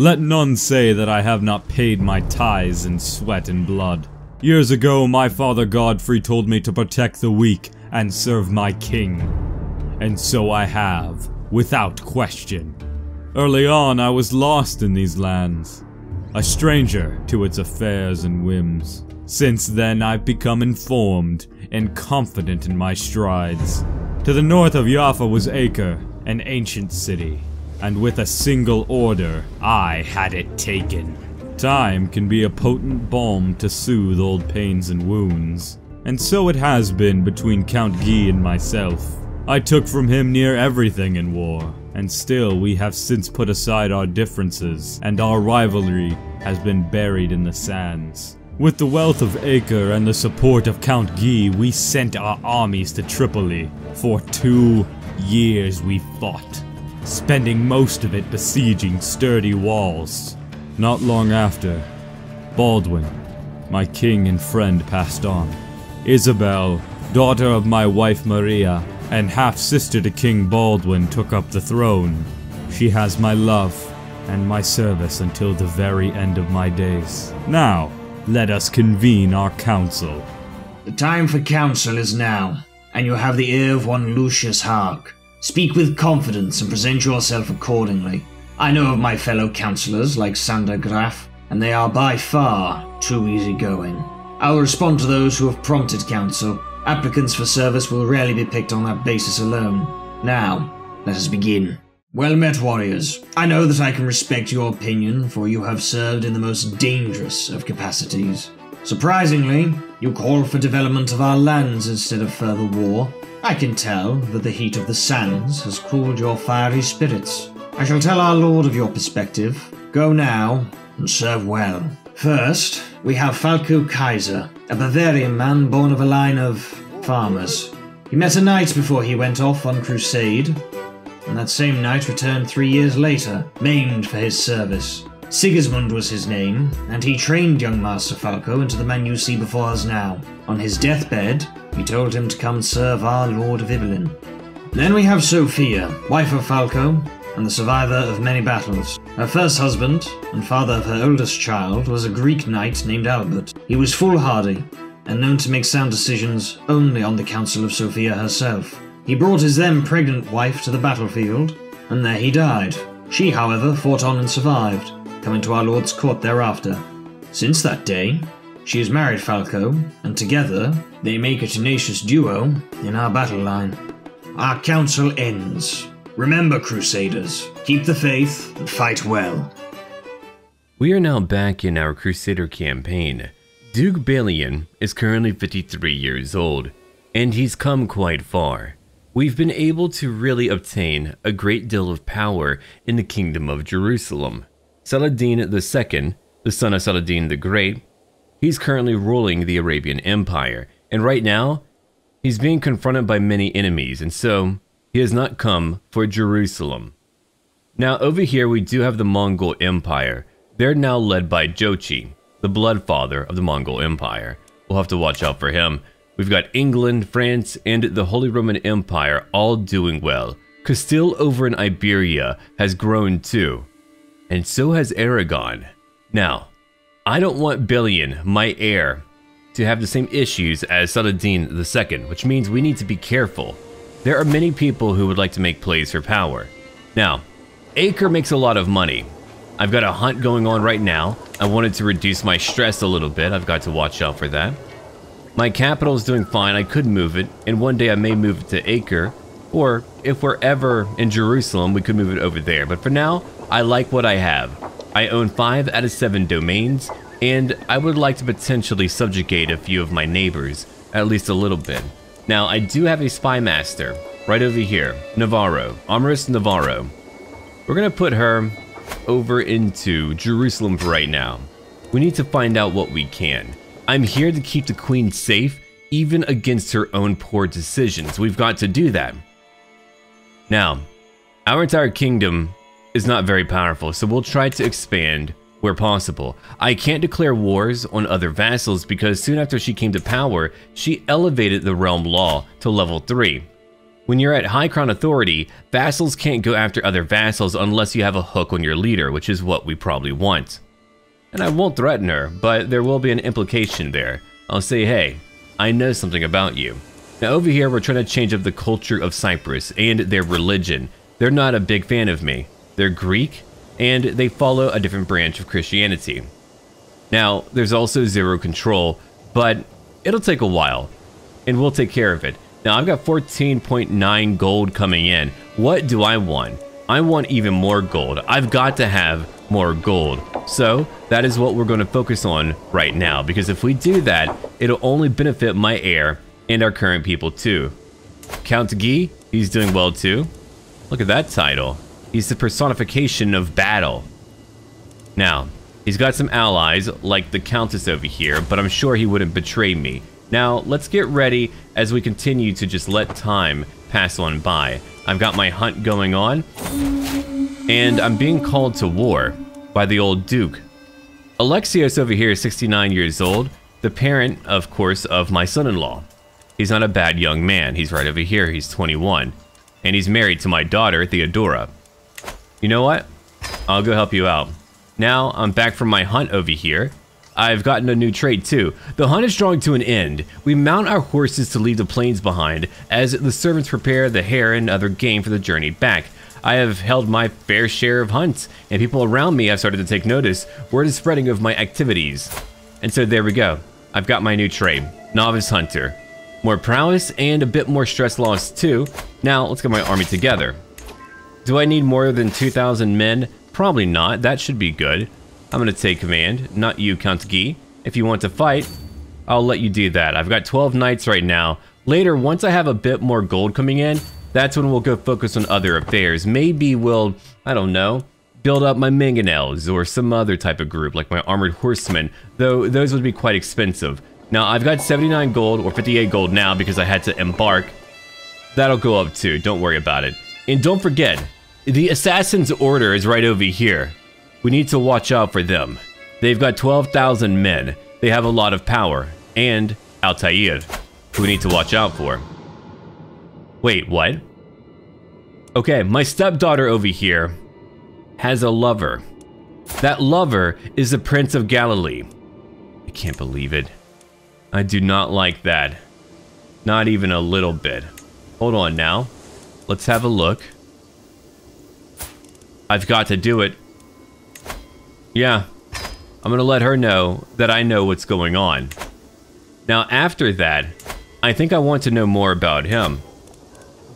Let none say that I have not paid my tithes in sweat and blood. Years ago, my father Godfrey told me to protect the weak and serve my king. And so I have, without question. Early on, I was lost in these lands, a stranger to its affairs and whims. Since then, I've become informed and confident in my strides. To the north of Jaffa was Acre, an ancient city, and with a single order, I had it taken. Time can be a potent balm to soothe old pains and wounds, and so it has been between Count Guy and myself. I took from him near everything in war, and still we have since put aside our differences, and our rivalry has been buried in the sands. With the wealth of Acre and the support of Count Guy, we sent our armies to Tripoli. For two years we fought, spending most of it besieging sturdy walls. Not long after, Baldwin, my king and friend, passed on. Isabel, daughter of my wife Maria, and half-sister to King Baldwin took up the throne. She has my love and my service until the very end of my days. Now, let us convene our council. The time for council is now, and you have the ear of one Lucius Hark. Speak with confidence and present yourself accordingly. I know of my fellow councillors like Sander Graf, and they are by far too easygoing. I will respond to those who have prompted counsel. Applicants for service will rarely be picked on that basis alone. Now, let us begin. Well met, warriors. I know that I can respect your opinion, for you have served in the most dangerous of capacities. Surprisingly, you call for development of our lands instead of further war. I can tell that the heat of the sands has cooled your fiery spirits. I shall tell our lord of your perspective. Go now, and serve well. First, we have Falco Kaiser, a Bavarian man born of a line of farmers. He met a knight before he went off on crusade, and that same knight returned three years later, maimed for his service. Sigismund was his name, and he trained young Master Falco into the man you see before us now. On his deathbed, he told him to come serve our Lord of Ibelin. Then we have Sophia, wife of Falco, and the survivor of many battles. Her first husband, and father of her oldest child, was a Greek knight named Albert. He was foolhardy, and known to make sound decisions only on the counsel of Sophia herself. He brought his then pregnant wife to the battlefield, and there he died. She, however, fought on and survived, coming to our Lord's court thereafter. Since that day, she has married Falco, and together they make a tenacious duo in our battle line. Our council ends. Remember, Crusaders, keep the faith and fight well. We are now back in our Crusader campaign. Duke Balian is currently 53 years old, and he's come quite far. We've been able to really obtain a great deal of power in the Kingdom of Jerusalem. Saladin II, the son of Saladin the Great, he's currently ruling the Arabian Empire, and right now, he's being confronted by many enemies, and so he has not come for Jerusalem. Now over here we do have the Mongol Empire. They're now led by Jochi, the blood father of the Mongol Empire. We'll have to watch out for him. We've got England, France, and the Holy Roman Empire all doing well. Castile over in Iberia has grown too. And so has Aragon. Now, I don't want Balian, my heir, to have the same issues as Saladin II, which means we need to be careful. There are many people who would like to make plays for power. Now, Acre makes a lot of money. I've got a hunt going on right now. I wanted to reduce my stress a little bit. I've got to watch out for that. My capital is doing fine, I could move it, and one day I may move it to Acre, or if we're ever in Jerusalem, we could move it over there. But for now, I like what I have. I own 5 out of 7 domains, and I would like to potentially subjugate a few of my neighbors, at least a little bit. Now, I do have a spy master, right over here, Navarro, Amaris Navarro. We're gonna put her over into Jerusalem for right now. We need to find out what we can. I'm here to keep the queen safe, even against her own poor decisions. We've got to do that. Now, our entire kingdom is not very powerful, so we'll try to expand where possible. I can't declare wars on other vassals because soon after she came to power, she elevated the realm law to level 3. When you're at High Crown Authority, vassals can't go after other vassals unless you have a hook on your leader, which is what we probably want. And I won't threaten her, but there will be an implication there. I'll say, hey, I know something about you. Now over here, we're trying to change up the culture of Cyprus and their religion. They're not a big fan of me. They're Greek, and they follow a different branch of Christianity. Now, there's also zero control, but it'll take a while, and we'll take care of it. Now I've got 14.9 gold coming in. What do I want? I want even more gold. I've got to have more gold. So that is what we're going to focus on right now because if we do that, it'll only benefit my heir and our current people too. Count Guy, he's doing well too. Look at that title. He's the personification of battle. Now, he's got some allies like the Countess over here, but I'm sure he wouldn't betray me. Now, let's get ready as we continue to just let time pass on by. I've got my hunt going on, and I'm being called to war by the old Duke. Alexios over here is 69 years old, the parent, of course, of my son-in-law. He's not a bad young man. He's right over here. He's 21. And he's married to my daughter, Theodora. You know what? I'll go help you out. Now, I'm back from my hunt over here, I've gotten a new trait too. The hunt is drawing to an end. We mount our horses to leave the plains behind as the servants prepare the hare and other game for the journey back. I have held my fair share of hunts, and people around me have started to take notice. Word is spreading of my activities. And so there we go. I've got my new trait, Novice Hunter. More prowess and a bit more stress loss too. Now let's get my army together. Do I need more than 2,000 men? Probably not, that should be good. I'm gonna take command, not you, Count Guy. If you want to fight, I'll let you do that. I've got 12 knights right now. Later, once I have a bit more gold coming in, that's when we'll go focus on other affairs. Maybe we'll, I don't know, build up my mangonels or some other type of group like my armored horsemen, though those would be quite expensive. Now, I've got 79 gold or 58 gold now because I had to embark. That'll go up too, don't worry about it. And don't forget, the Assassin's Order is right over here. We need to watch out for them. They've got 12,000 men. They have a lot of power. And Altair, who we need to watch out for. Wait, what? Okay, my stepdaughter over here has a lover. That lover is the Prince of Galilee. I can't believe it. I do not like that. Not even a little bit. Hold on now. Let's have a look. I've got to do it. Yeah, I'm gonna let her know that I know what's going on. Now after that, I think I want to know more about him.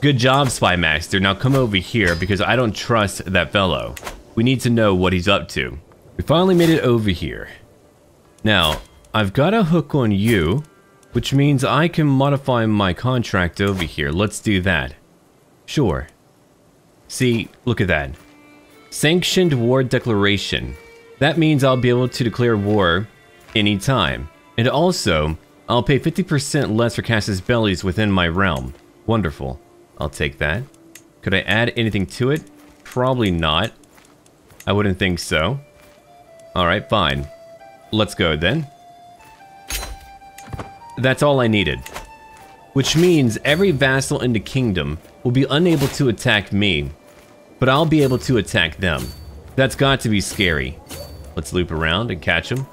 Good job, Spy Master. Now come over here because I don't trust that fellow. We need to know what he's up to. We finally made it over here. Now, I've got a hook on you, which means I can modify my contract over here. Let's do that. Sure. See, look at that. Sanctioned War Declaration. That means I'll be able to declare war anytime. And also, I'll pay 50% less for Casus bellies within my realm. Wonderful. I'll take that. Could I add anything to it? Probably not. I wouldn't think so. Alright, fine. Let's go then. That's all I needed. Which means every vassal in the kingdom will be unable to attack me, but I'll be able to attack them. That's got to be scary. Let's loop around and catch them.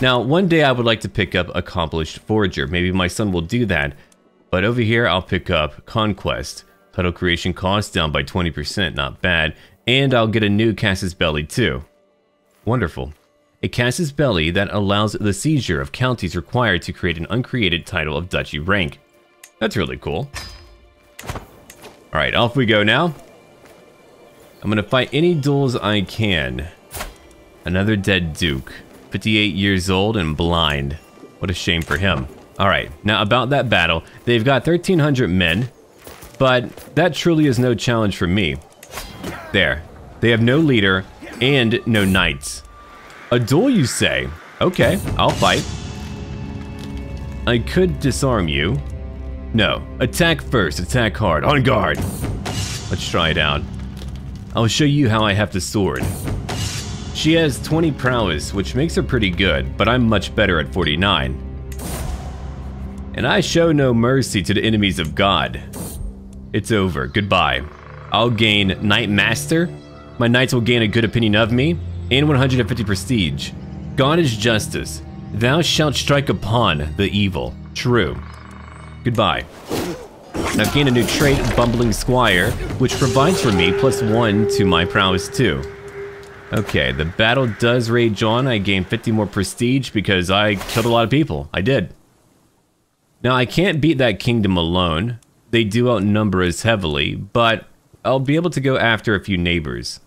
Now, one day I would like to pick up Accomplished Forager. Maybe my son will do that. But over here, I'll pick up Conquest. Title creation cost down by 20%, not bad. And I'll get a new Casus Belli too. Wonderful. A Casus Belli that allows the seizure of counties required to create an uncreated title of duchy rank. That's really cool. Alright, off we go now. I'm gonna fight any duels I can. Another dead Duke. 58 years old and blind. What a shame for him. Alright, now about that battle. They've got 1,300 men, but that truly is no challenge for me. There. They have no leader and no knights. A duel, you say? Okay, I'll fight. I could disarm you. No, attack first, attack hard, on guard. Let's try it out. I'll show you how I have the sword. She has 20 prowess, which makes her pretty good, but I'm much better at 49. And I show no mercy to the enemies of God. It's over. Goodbye. I'll gain Knight Master. My knights will gain a good opinion of me, and 150 prestige. God is justice. Thou shalt strike upon the evil. True. Goodbye. I've gained a new trait, Bumbling Squire, which provides for me plus one to my prowess too. Okay, the battle does rage on. I gain 50 more prestige because I killed a lot of people. I did. Now, I can't beat that kingdom alone. They do outnumber us heavily, but I'll be able to go after a few neighbors.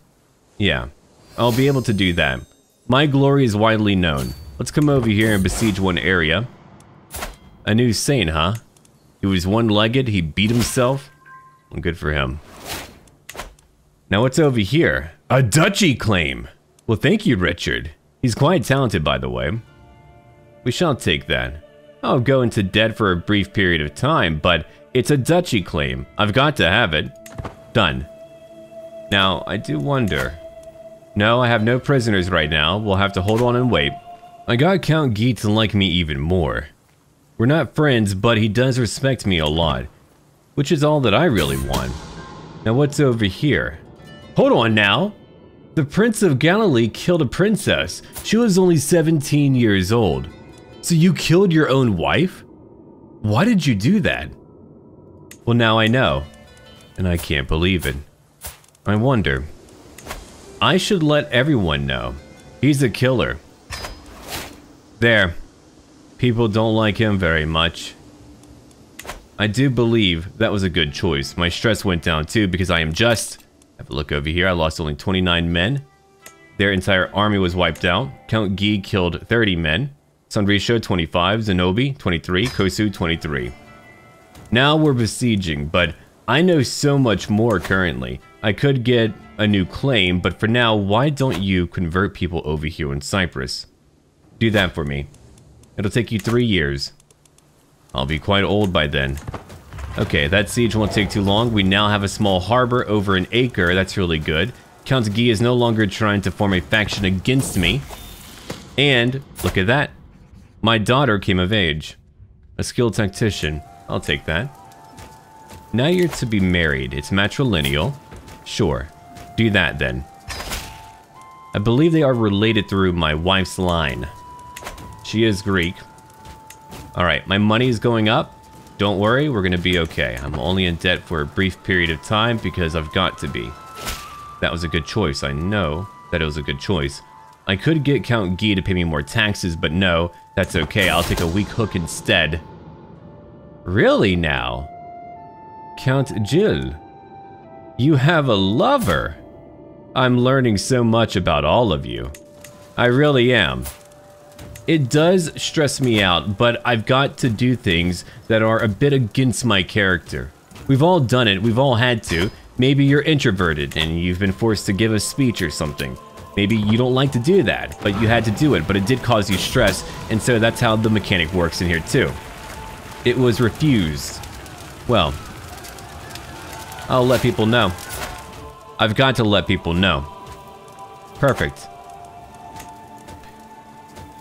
Yeah, I'll be able to do that. My glory is widely known. Let's come over here and besiege one area. A new saint, huh? He was one-legged, he beat himself. Well, good for him. Now what's over here? A duchy claim! Well, thank you, Richard. He's quite talented, by the way. We shall take that. I'll go into debt for a brief period of time, but it's a duchy claim. I've got to have it. Done. Now, I do wonder. No, I have no prisoners right now. We'll have to hold on and wait. I got Count Guy to like me even more. We're not friends, but he does respect me a lot. Which is all that I really want. Now what's over here? Hold on now! The Prince of Galilee killed a princess. She was only 17 years old. So you killed your own wife? Why did you do that? Well, now I know. And I can't believe it. I wonder. I should let everyone know. He's a killer. There. People don't like him very much. I do believe that was a good choice. My stress went down too because I am just... Have a look over here. I lost only 29 men. Their entire army was wiped out. Count Guy killed 30 men. Sanrisho 25, Zenobi 23, Kosu 23. Now we're besieging, but I know so much more currently. I could get a new claim, but for now, why don't you convert people over here in Cyprus? Do that for me. It'll take you three years. I'll be quite old by then. Okay, that siege won't take too long. We now have a small harbor over an acre. That's really good. Count Guy is no longer trying to form a faction against me. And, look at that. My daughter came of age. A skilled tactician. I'll take that. Now you're to be married. It's matrilineal. Sure. Do that then. I believe they are related through my wife's line. She is Greek. Alright, my money is going up. Don't worry, we're to be okay. I'm only in debt for a brief period of time because I've got to be. That was a good choice. I know that it was a good choice. I could get Count Guy to pay me more taxes, but no, that's okay. I'll take a weak hook instead. Really now? Count Jill, you have a lover. I'm learning so much about all of you. I really am. It does stress me out, but I've got to do things that are a bit against my character. We've all done it, we've all had to. Maybe you're introverted and you've been forced to give a speech or something. Maybe you don't like to do that, but you had to do it, but it did cause you stress, and so that's how the mechanic works in here too. It was refused. Well, I'll let people know. I've got to let people know. Perfect.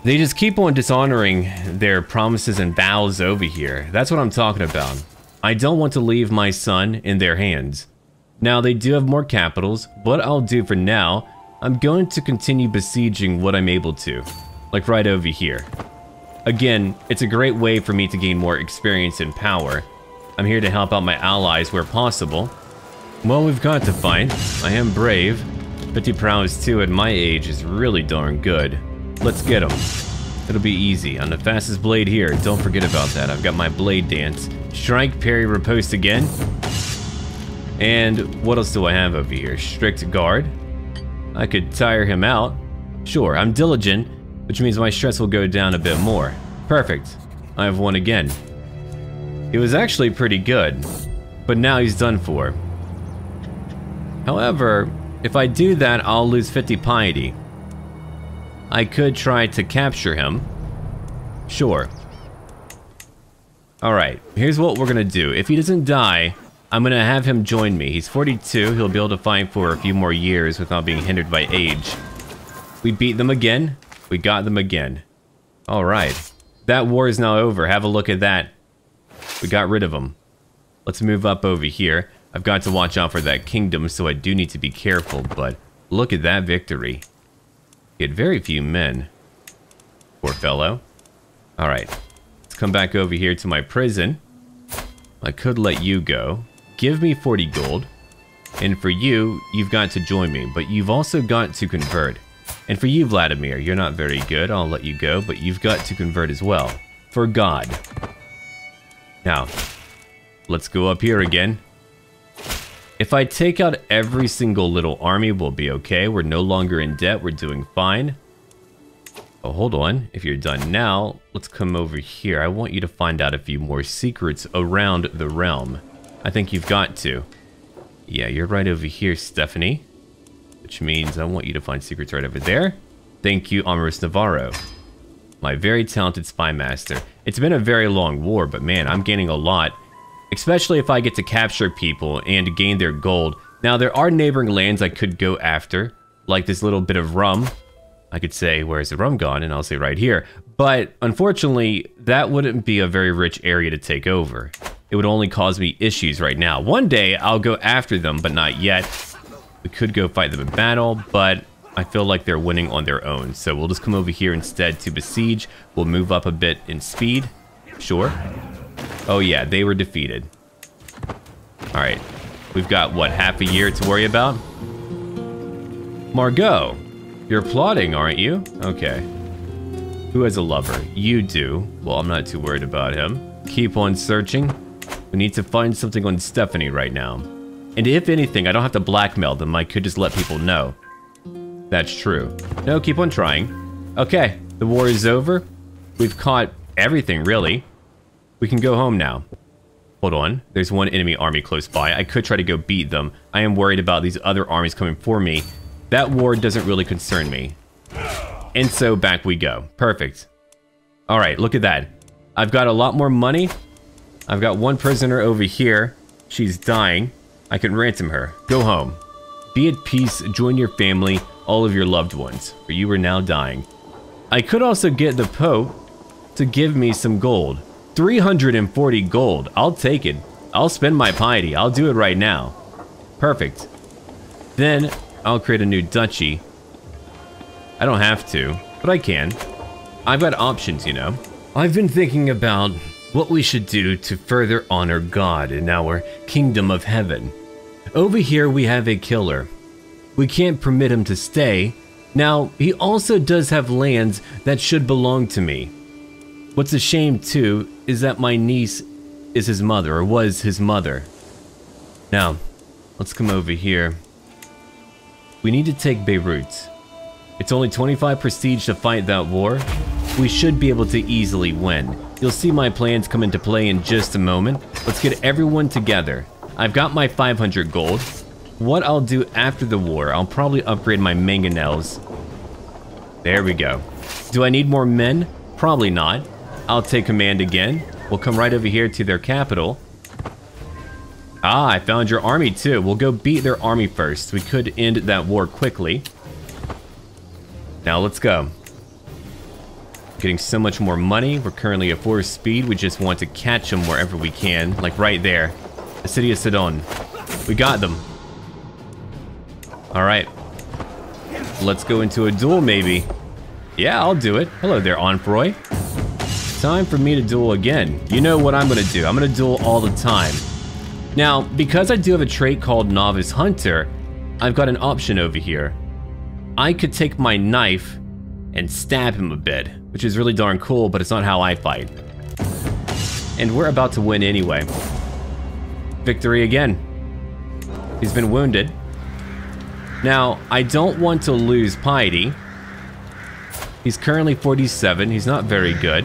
They just keep on dishonoring their promises and vows over here. That's what I'm talking about. I don't want to leave my son in their hands. Now, they do have more capitals. What I'll do for now, I'm going to continue besieging what I'm able to. Like right over here. Again, it's a great way for me to gain more experience and power. I'm here to help out my allies where possible. Well, we've got to fight. I am brave. 50 prowess too at my age is really darn good. Let's get him. It'll be easy. I'm the fastest blade here. Don't forget about that. I've got my blade dance. Strike, parry, riposte again. And what else do I have over here? Strict guard. I could tire him out. Sure, I'm diligent, which means my stress will go down a bit more. Perfect. I have won again. He was actually pretty good, but now he's done for. However, if I do that, I'll lose 50 piety. I could try to capture him. Sure. Alright, here's what we're gonna do. If he doesn't die, I'm gonna have him join me. He's 42, he'll be able to fight for a few more years without being hindered by age. We beat them again. We got them again. Alright. That war is now over. Have a look at that. We got rid of them. Let's move up over here. I've got to watch out for that kingdom, so I do need to be careful, but look at that victory. He had very few men. Poor fellow. Alright, let's come back over here to my prison. I could let you go. Give me 40 gold. And for you, you've got to join me, but you've also got to convert. And for you, Vladimir, you're not very good, I'll let you go, but you've got to convert as well. For God. Now, let's go up here again. If I take out every single little army, we'll be okay. We're no longer in debt, we're doing fine. Oh, hold on. If you're done now, let's come over here. I want you to find out a few more secrets around the realm. I think you've got to. Yeah, you're right over here, Stephanie. Which means I want you to find secrets right over there. Thank you, Amaris Navarro. My very talented spy master. It's been a very long war, but man, I'm gaining a lot. Especially if I get to capture people and gain their gold. Now, there are neighboring lands I could go after, like this little bit of rum I could say, where's the rum gone? And I'll say right here. But unfortunately, that wouldn't be a very rich area to take over. It would only cause me issues right now. One day, I'll go after them, but not yet. We could go fight them in battle, but I feel like they're winning on their own. So we'll just come over here instead to besiege. We'll move up a bit in speed. Sure. Oh yeah, they were defeated. All right. We've got, what, half a year to worry about? Margot. You're plotting, aren't you? Okay. Who has a lover? You do. Well, I'm not too worried about him. Keep on searching. We need to find something on Stephanie right now. And if anything, I don't have to blackmail them. I could just let people know. That's true. No, keep on trying. Okay, the war is over. We've caught everything, really. We can go home now. Hold on. There's one enemy army close by. I could try to go beat them. I am worried about these other armies coming for me. That war doesn't really concern me. And so back we go. Perfect. All right, look at that. I've got a lot more money. I've got one prisoner over here. She's dying. I can ransom her. Go home. Be at peace, join your family, all of your loved ones, for you are now dying. I could also get the Pope to give me some gold. 340 gold. I'll take it. I'll spend my piety. I'll do it right now. Perfect. Then I'll create a new duchy. I don't have to, but I can. I've got options, you know. I've been thinking about what we should do to further honor God in our kingdom of heaven. Over here we have a killer. We can't permit him to stay. Now, he also does have lands that should belong to me. What's a shame, too, is that my niece is his mother, or was his mother. Now, let's come over here. We need to take Beirut. It's only 25 prestige to fight that war. We should be able to easily win. You'll see my plans come into play in just a moment. Let's get everyone together. I've got my 500 gold. What I'll do after the war, I'll probably upgrade my mangonels. There we go. Do I need more men? Probably not. I'll take command again. We'll come right over here to their capital. Ah, I found your army too. We'll go beat their army first. We could end that war quickly. Now let's go. Getting so much more money. We're currently at 4 speed. We just want to catch them wherever we can. Like right there. The city of Sidon. We got them. Alright. Let's go into a duel maybe. Yeah, I'll do it. Hello there, Honfroy. Time for me to duel again. You know what I'm gonna do. I'm gonna duel all the time. Now, because I do have a trait called Novice Hunter, I've got an option over here. I could take my knife and stab him a bit, which is really darn cool, but it's not how I fight. And we're about to win anyway. Victory again. He's been wounded. Now, I don't want to lose Piety. He's currently 47. He's not very good.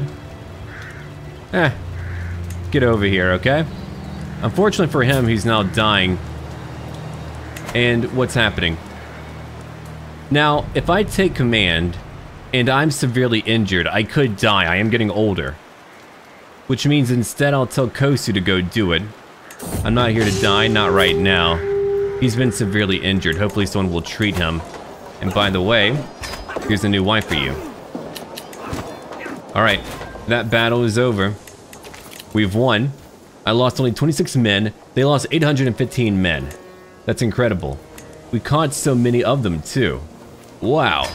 Eh. Get over here, okay? Unfortunately for him, he's now dying. And what's happening? Now, if I take command and I'm severely injured, I could die. I am getting older. Which means instead I'll tell Kosu to go do it. I'm not here to die, not right now. He's been severely injured. Hopefully someone will treat him. And by the way, here's a new wife for you. Alright, that battle is over. We've won. I lost only 26 men. They lost 815 men. That's incredible. We caught so many of them too. Wow.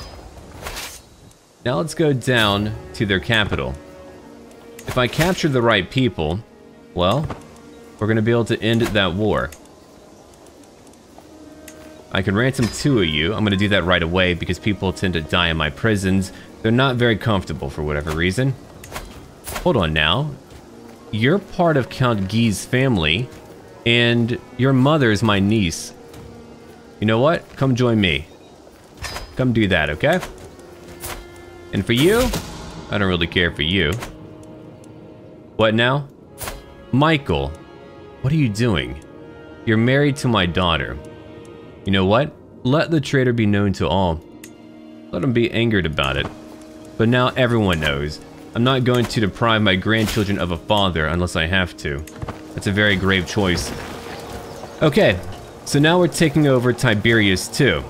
Now let's go down to their capital. If I capture the right people, well, we're going to be able to end that war. I can ransom two of you. I'm going to do that right away because people tend to die in my prisons. They're not very comfortable for whatever reason. Hold on now. You're part of Count Guy's family, and your mother is my niece. You know what? Come join me. Come do that, okay? And for you, I don't really care for you. What now? Michael, what are you doing? You're married to my daughter. You know what? Let the traitor be known to all. Let him be angered about it. But now everyone knows. I'm not going to deprive my grandchildren of a father unless I have to. That's a very grave choice. Okay, so now we're taking over Tiberias too.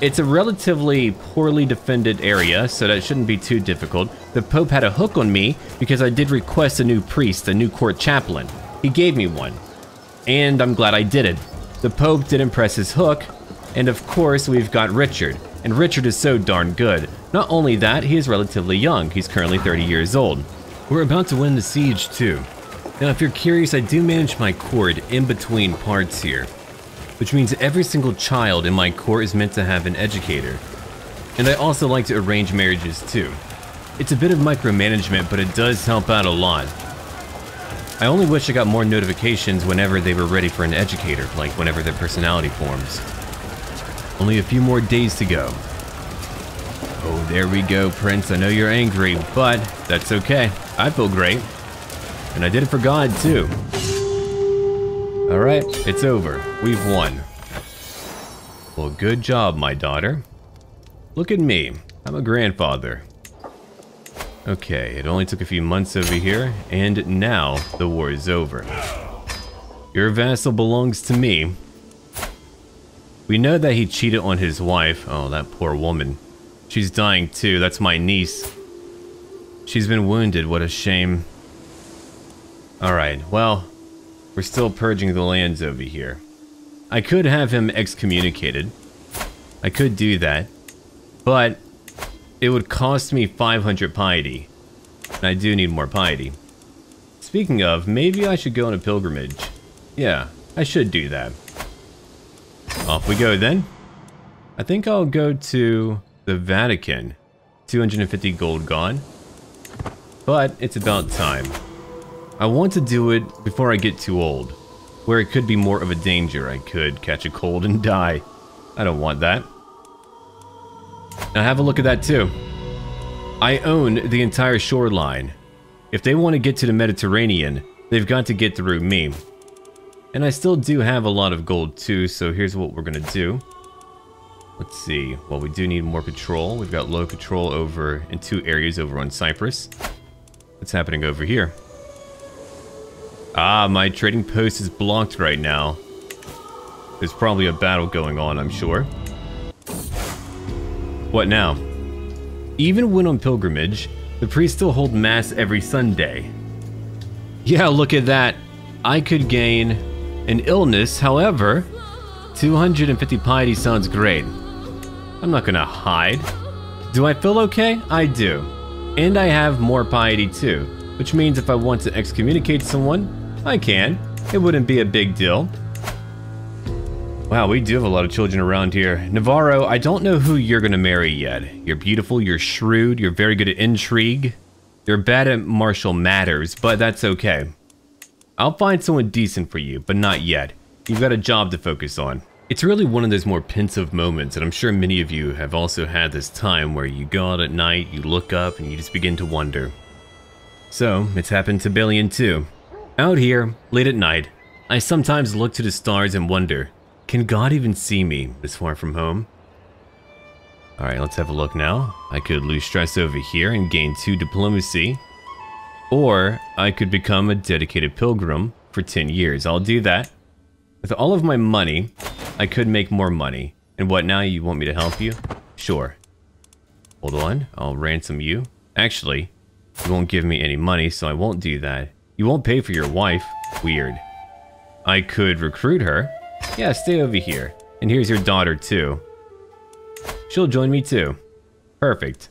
It's a relatively poorly defended area, so that shouldn't be too difficult. The Pope had a hook on me because I did request a new priest, a new court chaplain. He gave me one. And I'm glad I did it. The Pope didn't press his hook, and of course we've got Richard. And Richard is so darn good. Not only that, he is relatively young. He's currently 30 years old. We're about to win the siege too. Now if you're curious, I do manage my court in between parts here. Which means every single child in my court is meant to have an educator. And I also like to arrange marriages too. It's a bit of micromanagement, but it does help out a lot. I only wish I got more notifications whenever they were ready for an educator, like whenever their personality forms. Only a few more days to go. Oh, there we go, Prince. I know you're angry, but that's okay. I feel great. And I did it for God, too. Alright, it's over. We've won. Well, good job, my daughter. Look at me. I'm a grandfather. Okay, it only took a few months over here, and now the war is over. Your vassal belongs to me. We know that he cheated on his wife. Oh, that poor woman. She's dying too, that's my niece. She's been wounded, what a shame. Alright, well, we're still purging the lands over here. I could have him excommunicated. I could do that. But it would cost me 500 piety. And I do need more piety. Speaking of, maybe I should go on a pilgrimage. Yeah, I should do that. Off we go then. I think I'll go to the Vatican. 250 gold gone. But it's about time. I want to do it before I get too old. Where it could be more of a danger. I could catch a cold and die. I don't want that. Now have a look at that too. I own the entire shoreline. If they want to get to the Mediterranean, they've got to get through me. And I still do have a lot of gold too, so here's what we're to do. Let's see. Well, we do need more control. We've got low control over in two areas over on Cyprus. What's happening over here? Ah, my trading post is blocked right now. There's probably a battle going on, I'm sure. What now? Even when on pilgrimage, the priests still hold mass every Sunday. Yeah, look at that. I could gain an illness, however, 250 piety sounds great. I'm not gonna hide. Do I feel okay? I do. And I have more piety too, which means if I want to excommunicate someone, I can. It wouldn't be a big deal. Wow, we do have a lot of children around here. Navarro, I don't know who you're gonna marry yet. You're beautiful, you're shrewd, you're very good at intrigue. You're bad at martial matters, but that's okay. I'll find someone decent for you, but not yet. You've got a job to focus on. It's really one of those more pensive moments, and I'm sure many of you have also had this time where you go out at night, you look up, and you just begin to wonder. So, it's happened to Balian too. Out here, late at night, I sometimes look to the stars and wonder, can God even see me this far from home? Alright, let's have a look now. I could lose stress over here and gain 2 diplomacy. Or I could become a dedicated pilgrim for 10 years. I'll do that. With all of my money, I could make more money. And what now, you want me to help you? Sure. Hold on, I'll ransom you. Actually, you won't give me any money, so I won't do that. You won't pay for your wife. Weird. I could recruit her. Yeah, stay over here. And here's your daughter, too. She'll join me, too. Perfect.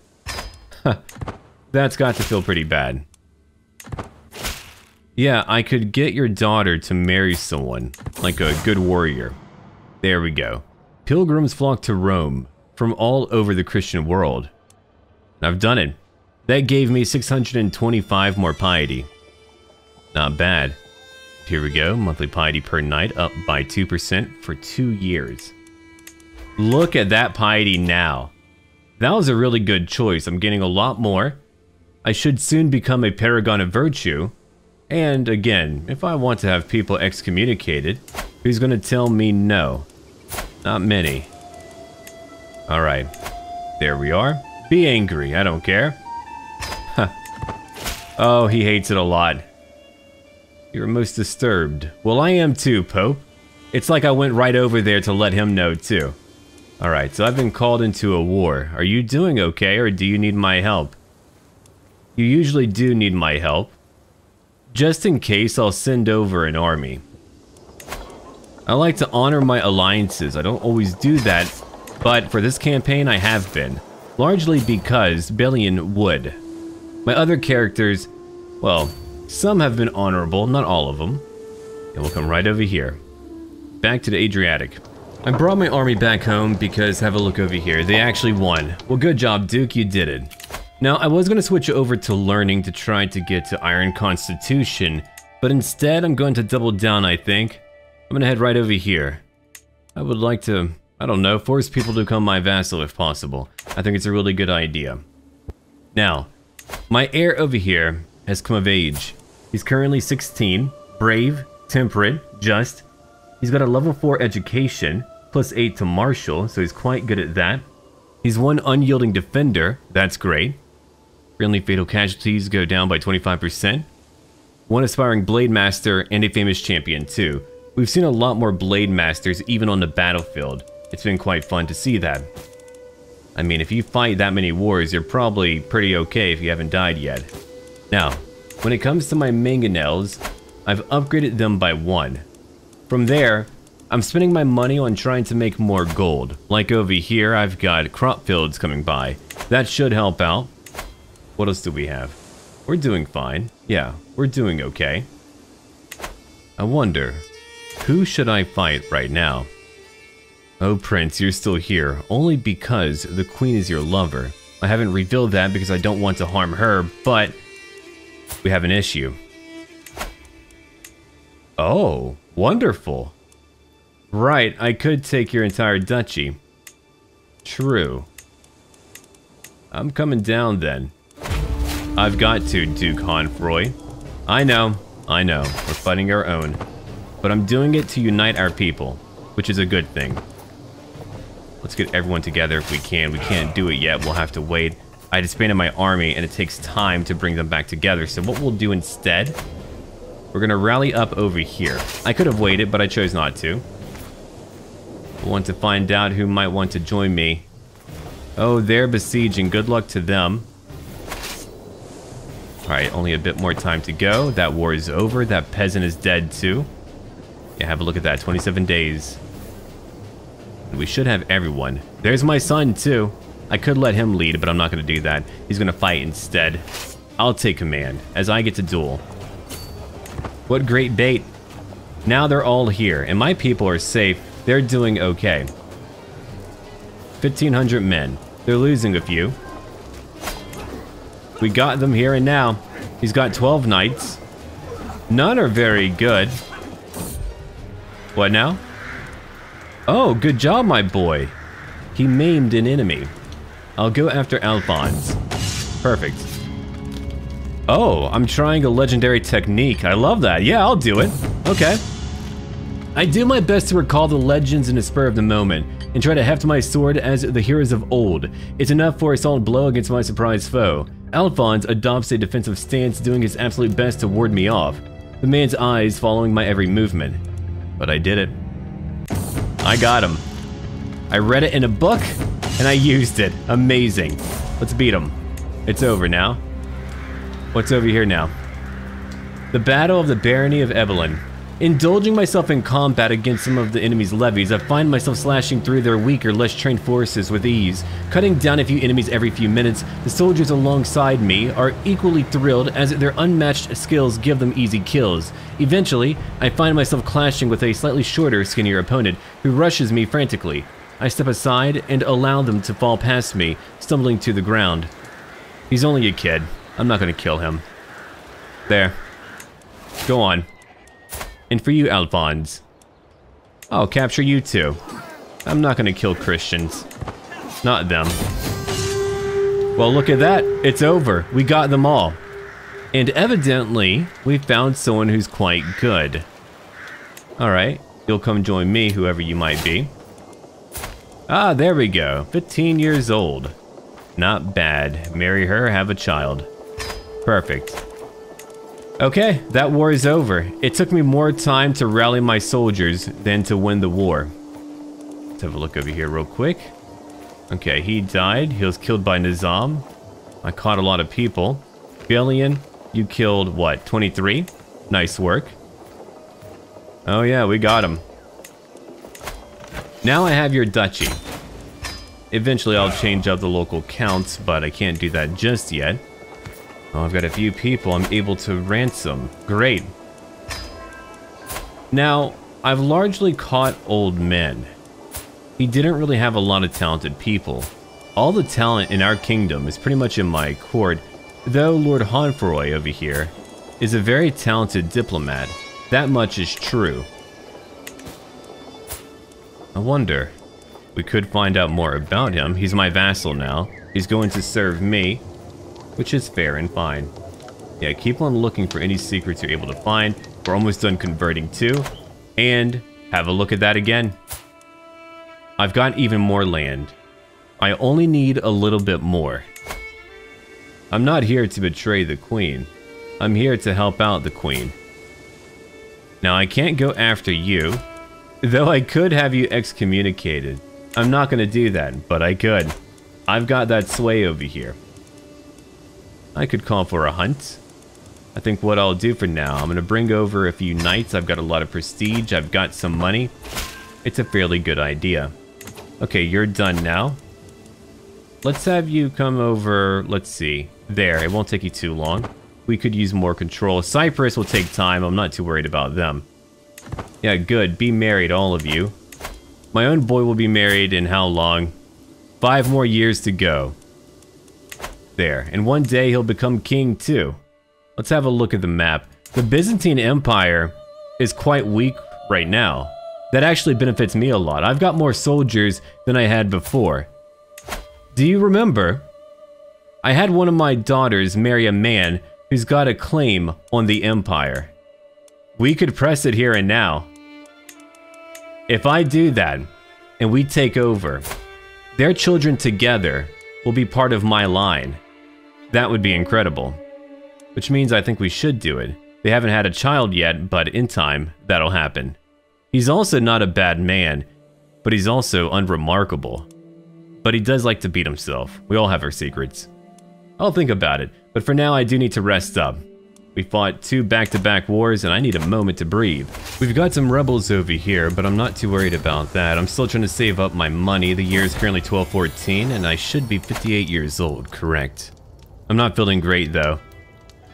That's got to feel pretty bad. Yeah, I could get your daughter to marry someone, like a good warrior. There we go. Pilgrims flock to Rome from all over the Christian world. I've done it. That gave me 625 more piety. Not bad. Here we go, monthly piety per night up by 2% for two years. Look at that piety now. That was a really good choice. I'm getting a lot more. I should soon become a paragon of virtue. And again, if I want to have people excommunicated, who's going to tell me no? Not many. Alright. There we are. Be angry, I don't care. Huh. Oh, he hates it a lot. You're most disturbed. Well, I am too, Pope. It's like I went right over there to let him know, too. Alright, so I've been called into a war. Are you doing okay, or do you need my help? You usually do need my help. Just in case, I'll send over an army. I like to honor my alliances. I don't always do that, but for this campaign, I have been. Largely because Balian would. My other characters, well, some have been honorable, not all of them. And we'll come right over here. Back to the Adriatic. I brought my army back home because, have a look over here, they actually won. Well, good job, Duke, you did it. Now, I was going to switch over to learning to try to get to Iron Constitution, but instead I'm going to double down, I think. I'm going to head right over here. I would like to, I don't know, force people to become my vassal if possible. I think it's a really good idea. Now, my heir over here has come of age. He's currently 16, brave, temperate, just. He's got a level 4 education, plus 8 to martial, so he's quite good at that. He's one unyielding defender, that's great. Friendly fatal casualties go down by 25%. One aspiring Blade Master and a famous champion too. We've seen a lot more Blade Masters even on the battlefield. It's been quite fun to see that. I mean, if you fight that many wars, you're probably pretty okay if you haven't died yet. Now, when it comes to my mangonels, I've upgraded them by one. From there, I'm spending my money on trying to make more gold. Like over here, I've got crop fields coming by. That should help out. What else do we have? We're doing fine. Yeah, we're doing okay. I wonder, who should I fight right now? Oh, Prince, you're still here, only because the Queen is your lover. I haven't revealed that because I don't want to harm her, but we have an issue. Oh, wonderful. Right, I could take your entire duchy. True. I'm coming down then. I've got to, Duke Honfroy. I know, I know, we're fighting our own. But I'm doing it to unite our people, which is a good thing. Let's get everyone together if we can. We can't do it yet, we'll have to wait. I disbanded my army, and it takes time to bring them back together. So what we'll do instead, we're gonna rally up over here. I could have waited, but I chose not to. I want to find out who might want to join me. Oh, they're besieging. Good luck to them. Alright, only a bit more time to go. That war is over. That peasant is dead too. Yeah, have a look at that. 27 days. We should have everyone. There's my son too. I could let him lead, but I'm not going to do that. He's going to fight instead. I'll take command, as I get to duel. What great bait. Now they're all here, and my people are safe. They're doing okay. 1,500 men. They're losing a few. We got them here and now. He's got 12 knights. None are very good. What now? Oh, good job, my boy. He maimed an enemy. I'll go after Alphonse. Perfect. Oh, I'm trying a legendary technique. I love that. Yeah, I'll do it. Okay. I do my best to recall the legends in the spur of the moment, and try to heft my sword as the heroes of old. It's enough for a solid blow against my surprise foe. Alphonse adopts a defensive stance, doing his absolute best to ward me off, the man's eyes following my every movement. But I did it. I got him. I read it in a book, and I used it. Amazing. Let's beat him. It's over now. What's over here now? The Battle of the Barony of Ibelin. Indulging myself in combat against some of the enemy's levies, I find myself slashing through their weaker, less trained forces with ease. Cutting down a few enemies every few minutes, the soldiers alongside me are equally thrilled as their unmatched skills give them easy kills. Eventually, I find myself clashing with a slightly shorter, skinnier opponent who rushes me frantically. I step aside and allow them to fall past me, stumbling to the ground. He's only a kid. I'm not going to kill him. There. Go on. And for you, Alphonse. I'll capture you too. I'm not gonna kill Christians. Not them. Well, look at that. It's over. We got them all. And evidently, we found someone who's quite good. Alright, you'll come join me, whoever you might be. Ah, there we go. 15 years old. Not bad. Marry her, have a child. Perfect. Okay, that war is over. It took me more time to rally my soldiers than to win the war. Let's have a look over here real quick. Okay, he died. He was killed by Nizam. I caught a lot of people. Balian, you killed, what, 23? Nice work. Oh yeah, we got him. Now I have your duchy. Eventually I'll change up the local counts, but I can't do that just yet. Oh, I've got a few people I'm able to ransom. Great. Now, I've largely caught old men. He didn't really have a lot of talented people. All the talent in our kingdom is pretty much in my court, though Lord Honfroy over here is a very talented diplomat. That much is true. I wonder. We could find out more about him. He's my vassal now. He's going to serve me, which is fair and fine. Yeah, keep on looking for any secrets you're able to find. We're almost done converting too. And have a look at that again. I've got even more land. I only need a little bit more. I'm not here to betray the queen. I'm here to help out the queen. Now I can't go after you, though I could have you excommunicated. I'm not to do that, but I could. I've got that sway over here. I could call for a hunt. I think what I'll do for now, I'm going to bring over a few knights. I've got a lot of prestige. I've got some money. It's a fairly good idea. Okay, you're done now. Let's have you come over, let's see. There, it won't take you too long. We could use more control. Cyprus will take time. I'm not too worried about them. Yeah, good. Be married, all of you. My own boy will be married in how long? Five more years to go there, and one day he'll become king too. Let's have a look at the map. The Byzantine Empire is quite weak right now. That actually benefits me a lot. I've got more soldiers than I had before. Do you remember? I had one of my daughters marry a man who's got a claim on the Empire. We could press it here and now. If I do that, and we take over, their children together will be part of my line. That would be incredible. Which means I think we should do it. They haven't had a child yet, but in time, that'll happen. He's also not a bad man, but he's also unremarkable. But he does like to beat himself. We all have our secrets. I'll think about it, but for now I do need to rest up. We fought two back-to-back -back wars and I need a moment to breathe. We've got some rebels over here, but I'm not too worried about that. I'm still trying to save up my money. The year is currently 1214 and I should be 58 years old, correct? I'm not feeling great though.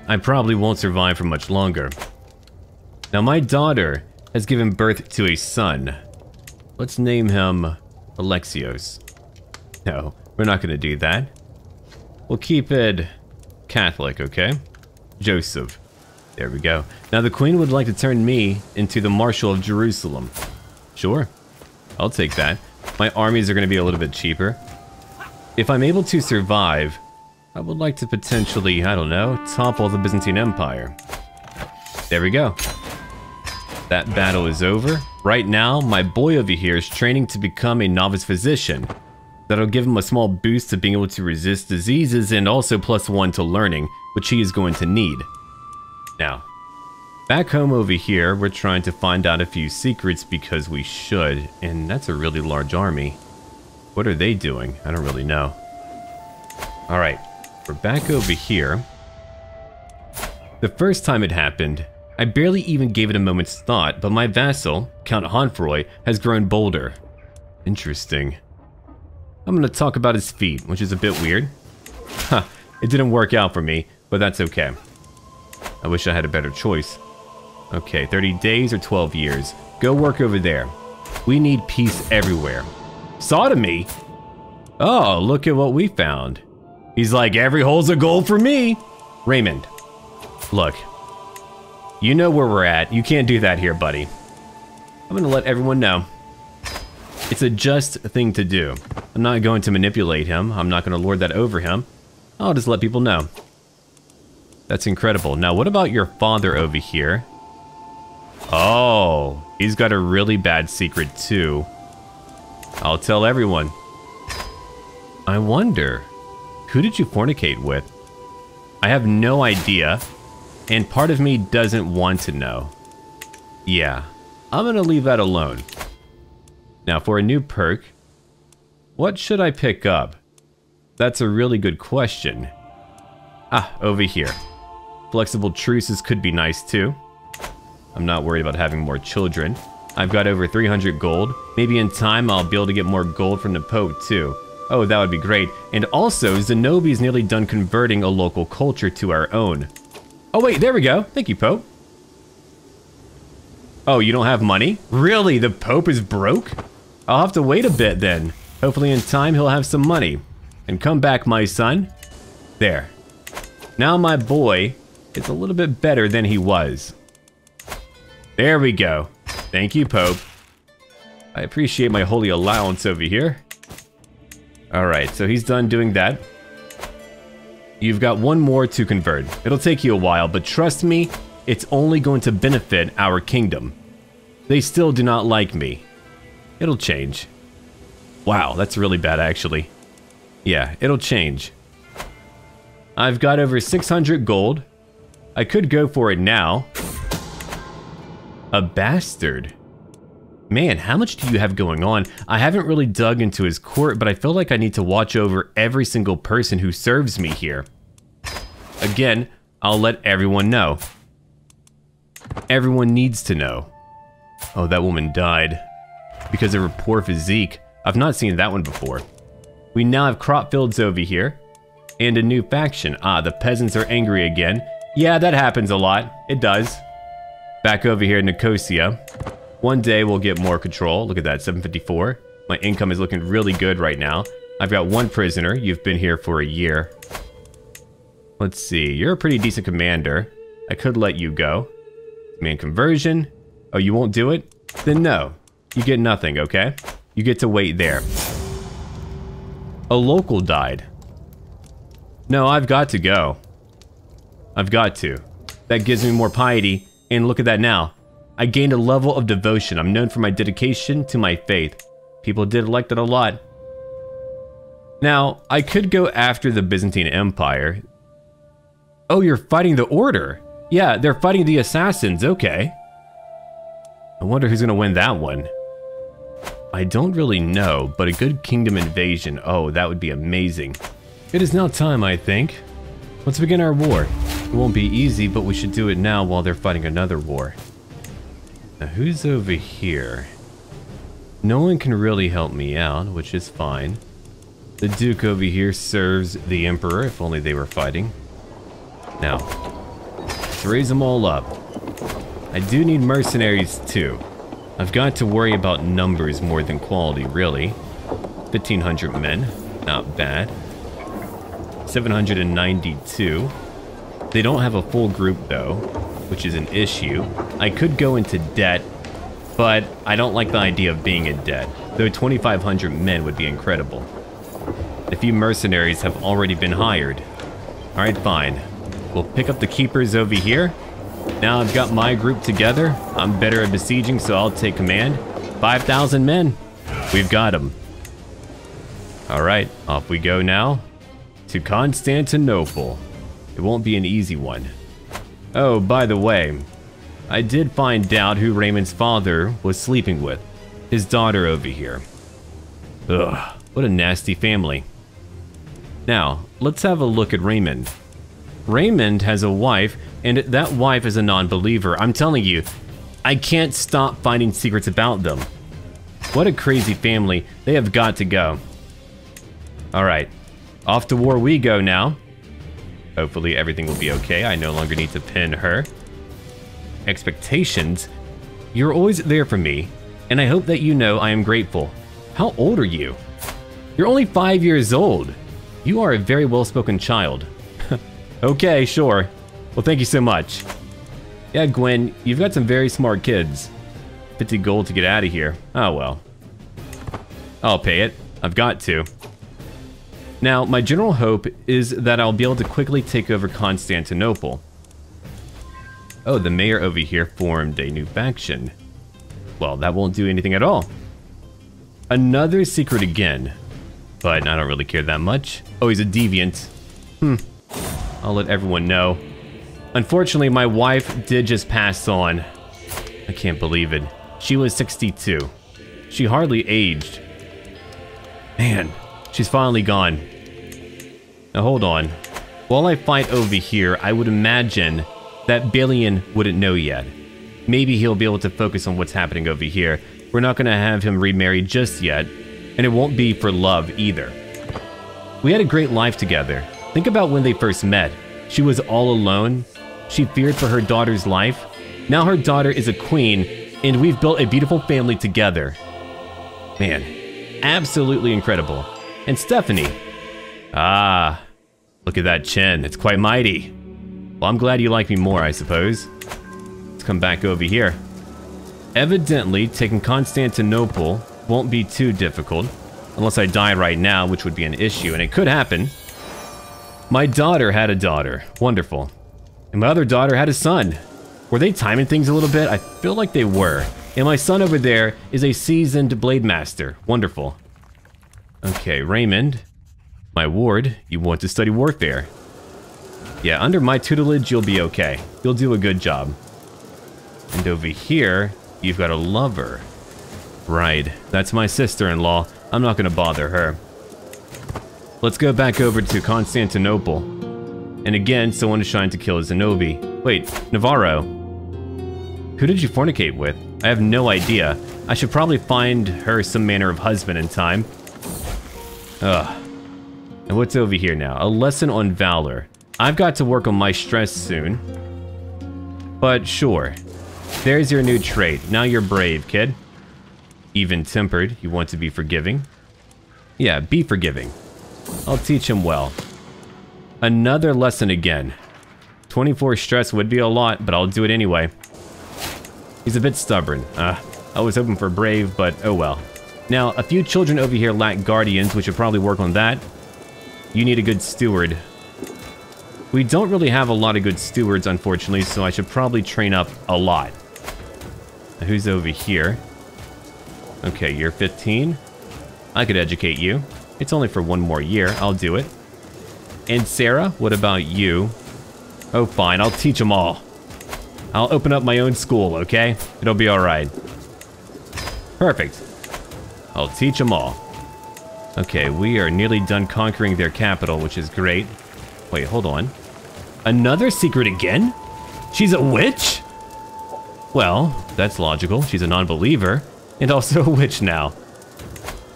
I probably won't survive for much longer. Now my daughter has given birth to a son. Let's name him Alexios. No, we're not gonna do that. We'll keep it Catholic, okay? Joseph. There we go. Now the queen would like to turn me into the Marshal of Jerusalem. Sure, I'll take that. My armies are gonna be a little bit cheaper. If I'm able to survive, I would like to potentially, I don't know, topple the Byzantine Empire. There we go. That battle is over. Right now, my boy over here is training to become a novice physician. That'll give him a small boost to being able to resist diseases and also plus one to learning, which he is going to need. Now, back home over here, we're trying to find out a few secrets because we should, and that's a really large army. What are they doing? I don't really know. Alright, we're back over here. The first time it happened, I barely even gave it a moment's thought, but my vassal, Count Honfroy, has grown bolder. Interesting. I'm gonna talk about his feet, which is a bit weird. Ha, it didn't work out for me, but that's okay. I wish I had a better choice. Okay, 30 days or 12 years. Go work over there. We need peace everywhere. Sodomy? Oh, look at what we found. He's like, every hole's a goal for me. Raymond, look. You know where we're at. You can't do that here, buddy. I'm gonna let everyone know. It's a just thing to do. I'm not going to manipulate him. I'm not to lord that over him. I'll just let people know. That's incredible. Now, what about your father over here? Oh, he's got a really bad secret too. I'll tell everyone. I wonder, who did you fornicate with? I have no idea, and part of me doesn't want to know. Yeah, I'm gonna leave that alone. Now for a new perk, what should I pick up? That's a really good question. Ah, over here. Flexible truces could be nice too. I'm not worried about having more children. I've got over 300 gold. Maybe in time I'll be able to get more gold from the Pope too. Oh, that would be great. And also, Zenobi's nearly done converting a local culture to our own. Oh wait, there we go. Thank you, Pope. Oh, you don't have money? Really? The Pope is broke? I'll have to wait a bit then. Hopefully in time he'll have some money. And come back, my son. There. Now my boy is a little bit better than he was. There we go. Thank you, Pope. I appreciate my holy allowance over here. Alright, so he's done doing that. You've got one more to convert. It'll take you a while, but trust me, it's only going to benefit our kingdom. They still do not like me. It'll change. Wow, that's really bad actually. Yeah, it'll change. I've got over 600 gold. I could go for it now. A bastard. Man, how much do you have going on? I haven't really dug into his court, but I feel like I need to watch over every single person who serves me here. Again, I'll let everyone know. Everyone needs to know. Oh, that woman died because of her poor physique. I've not seen that one before. We now have crop fields over here. And a new faction. Ah, the peasants are angry again. Yeah, that happens a lot. It does. Back over here in Nicosia. One day we'll get more control. Look at that, 754. My income is looking really good right now. I've got one prisoner. You've been here for a year. Let's see. You're a pretty decent commander. I could let you go. Man conversion. Oh, you won't do it? Then no. You get nothing, okay? You get to wait there. A local died. No, I've got to go. I've got to. That gives me more piety, and look at that now. I gained a level of devotion. I'm known for my dedication to my faith. People did like that a lot. Now, I could go after the Byzantine Empire. Oh, you're fighting the Order. Yeah, they're fighting the Assassins, okay. I wonder who's gonna win that one. I don't really know, but a good kingdom invasion, oh, that would be amazing. It is now time, I think. Let's begin our war. It won't be easy, but we should do it now while they're fighting another war. Now, who's over here? No one can really help me out, which is fine. The Duke over here serves the Emperor, if only they were fighting. Now, let's raise them all up. I do need mercenaries too. I've got to worry about numbers more than quality, really. 1,500 men, not bad. 792. They don't have a full group though, which is an issue. I could go into debt, but I don't like the idea of being in debt, though 2,500 men would be incredible. A few mercenaries have already been hired. Alright, fine. We'll pick up the keepers over here, now I've got my group together. I'm better at besieging, so I'll take command. 5,000 men. We've got them. All right, off we go now to Constantinople. It won't be an easy one. Oh, by the way, I did find out who Raymond's father was sleeping with. His daughter over here. Ugh, what a nasty family. Now, let's have a look at Raymond. Raymond has a wife, and that wife is a non-believer. I'm telling you, I can't stop finding secrets about them. What a crazy family. They have got to go. Alright, off to war we go now. Hopefully everything will be okay. I no longer need to pin her. Expectations? You're always there for me, and I hope that you know I am grateful. How old are you? You're only five years old. You are a very well-spoken child. okay, sure. Well, thank you so much. Yeah, Gwen, you've got some very smart kids. 50 gold to get out of here. Oh, well. I'll pay it. I've got to. Now, my general hope is that I'll be able to quickly take over Constantinople. Oh, the mayor over here formed a new faction. Well, that won't do anything at all. Another secret again. But I don't really care that much. Oh, he's a deviant. Hmm. I'll let everyone know. Unfortunately, my wife did just pass on. I can't believe it. She was 62. She hardly aged. Man, she's finally gone. Now hold on. While I fight over here, I would imagine that Balian wouldn't know yet. Maybe he'll be able to focus on what's happening over here. We're not going to have him remarry just yet, and it won't be for love either. We had a great life together. Think about when they first met. She was all alone. She feared for her daughter's life. Now her daughter is a queen, and we've built a beautiful family together. Man, absolutely incredible. And Stephanie. Ah, look at that chin. It's quite mighty. Well, I'm glad you like me more, I suppose. Let's come back over here. Evidently, taking Constantinople won't be too difficult. Unless I die right now, which would be an issue, and it could happen. My daughter had a daughter. Wonderful. And my other daughter had a son. Were they timing things a little bit? I feel like they were. And my son over there is a seasoned blade master. Wonderful. Okay, Raymond. My ward, you want to study warfare. Yeah, under my tutelage, you'll be okay. You'll do a good job. And over here, you've got a lover. Right, that's my sister-in-law. I'm not gonna bother her. Let's go back over to Constantinople. And again, someone is trying to kill a Zenobi. Wait, Navarro. Who did you fornicate with? I have no idea. I should probably find her some manner of husband in time. Ugh. And what's over here now? A lesson on valor. I've got to work on my stress soon. But sure. There's your new trait. Now you're brave, kid. Even-tempered. You want to be forgiving. Yeah, be forgiving. I'll teach him well. Another lesson again. 24 stress would be a lot, but I'll do it anyway. He's a bit stubborn. Uh, I was hoping for brave, but oh well. Now, a few children over here lack guardians, we should probably work on that. You need a good steward. We don't really have a lot of good stewards, unfortunately, so I should probably train up a lot. Now, who's over here? Okay, you're 15. I could educate you. It's only for one more year. I'll do it. And Sarah, what about you? Oh, fine. I'll teach them all. I'll open up my own school, okay? It'll be alright. Perfect. I'll teach them all. Okay, we are nearly done conquering their capital, which is great. Wait, hold on. Another secret again? She's a witch? Well, that's logical. She's a non-believer. And also a witch now.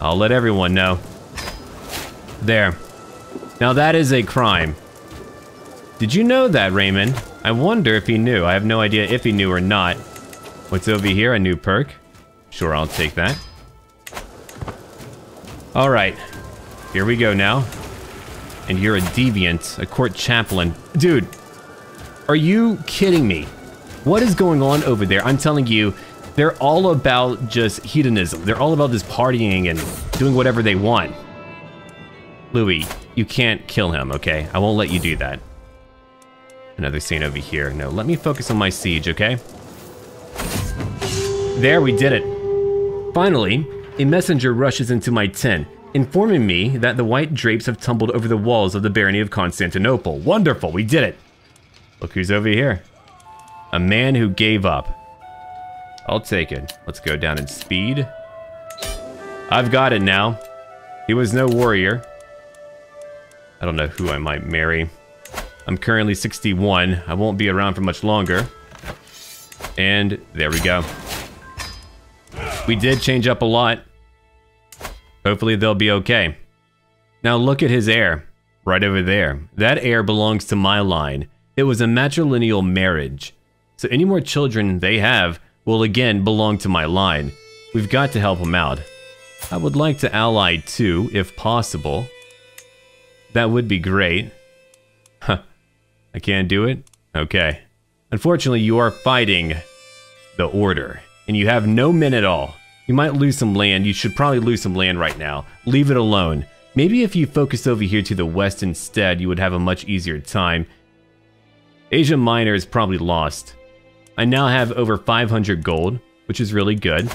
I'll let everyone know. There. Now that is a crime. Did you know that, Raymond? I wonder if he knew. I have no idea if he knew or not. What's over here? A new perk? Sure, I'll take that. Alright. Here we go now. And you're a deviant, a court chaplain. Dude, are you kidding me? What is going on over there? I'm telling you, they're all about just hedonism. They're all about just partying and doing whatever they want. Louis, you can't kill him, okay? I won't let you do that. Another scene over here. No, let me focus on my siege, okay? There, we did it. Finally, a messenger rushes into my tent, informing me that the white drapes have tumbled over the walls of the barony of Constantinople. Wonderful, we did it. Look who's over here. A man who gave up. I'll take it. Let's go down in speed. I've got it now. He was no warrior. I don't know who I might marry. I'm currently 61. I won't be around for much longer. And there we go. We did change up a lot. Hopefully they'll be okay. Now look at his heir. Right over there. That heir belongs to my line. It was a matrilineal marriage. So any more children they have will again belong to my line. We've got to help them out. I would like to ally too, if possible. That would be great. Huh. I can't do it? Okay. Unfortunately, you are fighting the Order, and you have no men at all. You might lose some land. You should probably lose some land right now. Leave it alone. Maybe if you focused over here to the west instead, you would have a much easier time. Asia Minor is probably lost. I now have over 500 gold, which is really good.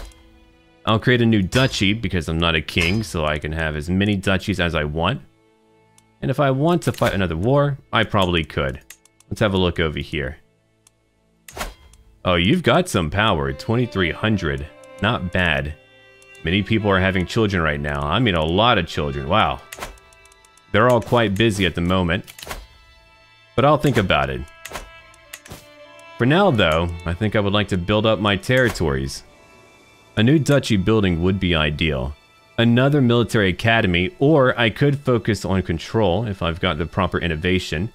I'll create a new duchy because I'm not a king, so I can have as many duchies as I want. And if I want to fight another war, I probably could. Let's have a look over here. Oh, you've got some power, 2300. Not bad. Many people are having children right now. I mean, a lot of children. Wow. They're all quite busy at the moment. But I'll think about it. For now, though, I think I would like to build up my territories. A new duchy building would be ideal. Another military academy, or I could focus on control if I've got the proper innovation.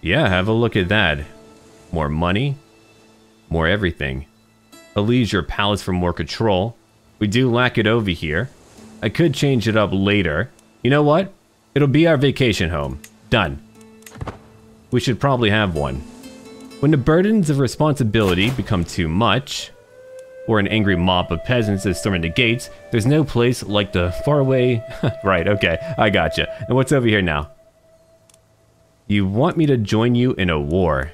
Yeah, have a look at that. More money, more everything. A leisure palace for more control. We do lack it over here. I could change it up later. You know what? It'll be our vacation home. Done. We should probably have one. When the burdens of responsibility become too much, or an angry mob of peasants is storming the gates, there's no place like the faraway... right, okay, I gotcha. And what's over here now? You want me to join you in a war.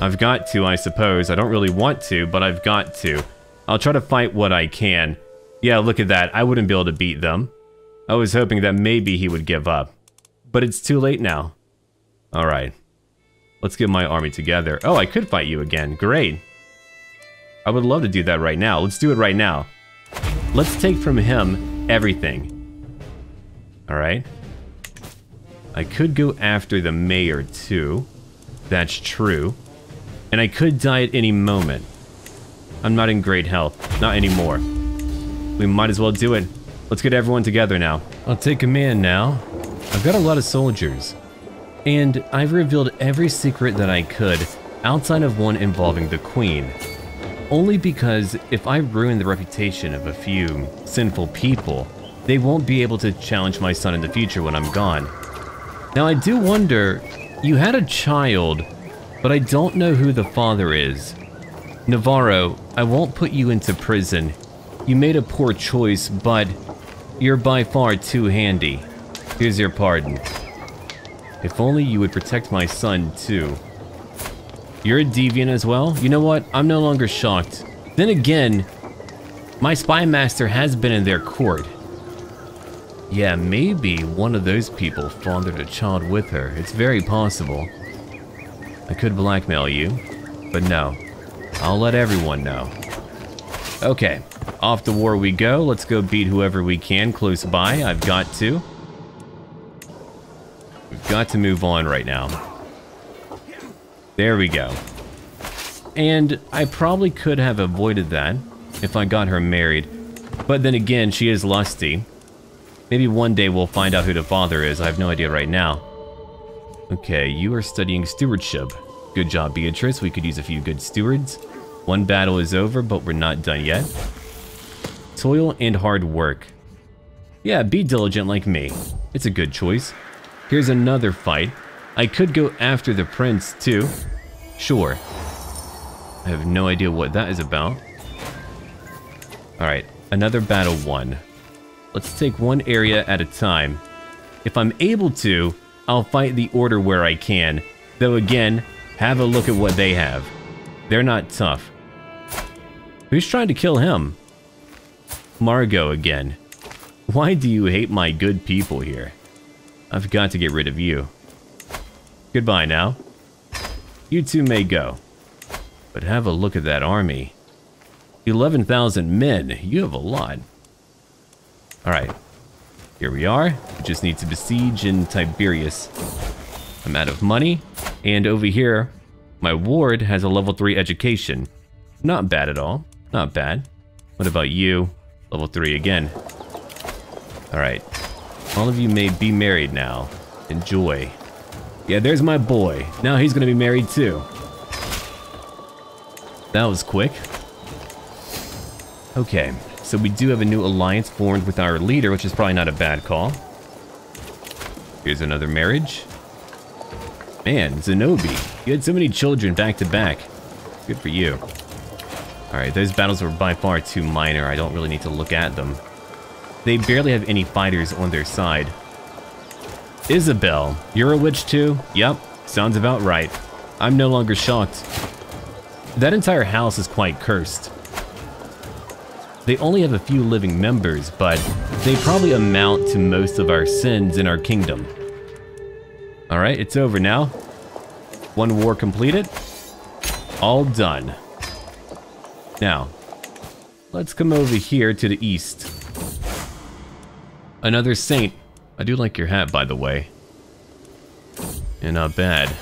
I've got to, I suppose. I don't really want to, but I've got to. I'll try to fight what I can. Yeah, look at that. I wouldn't be able to beat them. I was hoping that maybe he would give up. But it's too late now. Alright. Let's get my army together. Oh, I could fight you again. Great. I would love to do that right now. Let's do it right now. Let's take from him everything. Alright. I could go after the mayor too. That's true. And I could die at any moment. I'm not in great health. Not anymore. We might as well do it. Let's get everyone together now. I'll take command now. I've got a lot of soldiers. And I've revealed every secret that I could, outside of one involving the queen. Only because if I ruin the reputation of a few sinful people, they won't be able to challenge my son in the future when I'm gone. Now I do wonder, you had a child, but I don't know who the father is. Navarro, I won't put you into prison. You made a poor choice, but you're by far too handy. Here's your pardon. If only you would protect my son, too. You're a deviant as well? You know what? I'm no longer shocked. Then again, my spy master has been in their court. Yeah, maybe one of those people fathered a child with her. It's very possible. I could blackmail you, but no. I'll let everyone know. Okay, off to war we go. Let's go beat whoever we can close by. I've got to. We've got to move on right now. There we go. And I probably could have avoided that if I got her married. But then again, she is lusty. Maybe one day we'll find out who the father is. I have no idea right now. Okay, you are studying stewardship. Good job, Beatrice. We could use a few good stewards. One battle is over, but we're not done yet. Toil and hard work. Yeah, be diligent like me. It's a good choice. Here's another fight. I could go after the prince, too. Sure. I have no idea what that is about. Alright, another battle won. Let's take one area at a time. If I'm able to, I'll fight the order where I can. Though again, have a look at what they have. They're not tough. Who's trying to kill him? Margot again. Why do you hate my good people here? I've got to get rid of you. Goodbye now. You two may go. But have a look at that army. 11,000 men. You have a lot. Alright. Here we are. We just need to besiege in Tiberias. I'm out of money. And over here, my ward has a level 3 education. Not bad at all. Not bad. What about you? Level 3 again. Alright. All of you may be married now. Enjoy. Yeah, there's my boy. Now he's gonna be married too. That was quick. Okay, so we do have a new alliance formed with our leader, which is probably not a bad call. Here's another marriage. Man, Zenobi, you had so many children back to back. Good for you. Alright, those battles were by far too minor. I don't really need to look at them. They barely have any fighters on their side. Isabel, you're a witch too? Yep, sounds about right. I'm no longer shocked. That entire house is quite cursed. They only have a few living members, but they probably amount to most of our sins in our kingdom. Alright, it's over now. One war completed. All done. Now, let's come over here to the east. Another saint. I do like your hat, by the way. And not bad.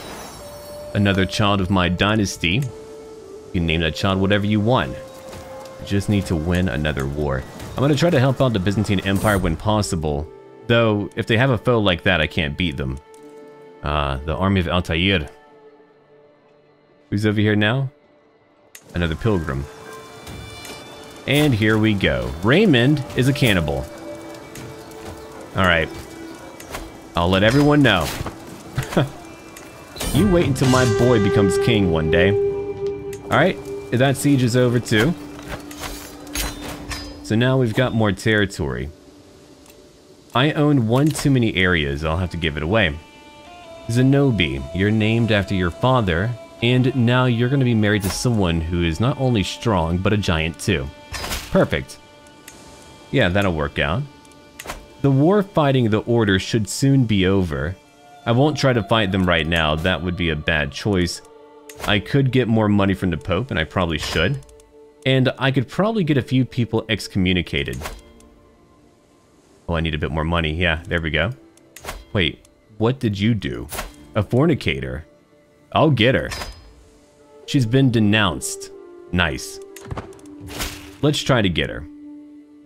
Another child of my dynasty. You can name that child whatever you want. Just need to win another war. I'm going to try to help out the Byzantine Empire when possible. Though, if they have a foe like that, I can't beat them. Ah, uh, the army of Altair. Who's over here now? Another pilgrim. And here we go. Raymond is a cannibal. Alright. I'll let everyone know. you wait until my boy becomes king one day. Alright, that siege is over too. So now we've got more territory. I own one too many areas, I'll have to give it away. Zenobi, you're named after your father, and now you're going to be married to someone who is not only strong, but a giant too. Perfect. Yeah, that'll work out. The war fighting the Order should soon be over. I won't try to fight them right now, that would be a bad choice. I could get more money from the Pope, and I probably should. And I could probably get a few people excommunicated. Oh, I need a bit more money. Yeah, there we go. Wait, what did you do? A fornicator? I'll get her. She's been denounced. Nice. Let's try to get her.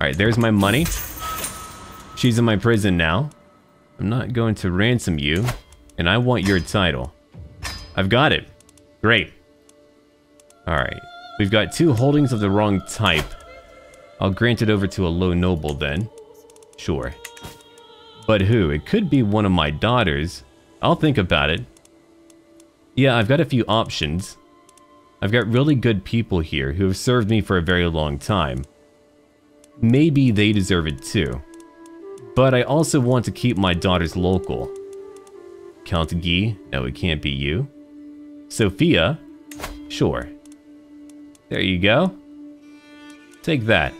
Alright, there's my money. She's in my prison now. I'm not going to ransom you, and I want your title. I've got it. Great. Alright, we've got two holdings of the wrong type. I'll grant it over to a low noble then. Sure. But who? It could be one of my daughters. I'll think about it. Yeah, I've got a few options. I've got really good people here who have served me for a very long time. Maybe they deserve it too. But I also want to keep my daughters local. Count Guy? No, it can't be you. Sophia? Sure. There you go. Take that.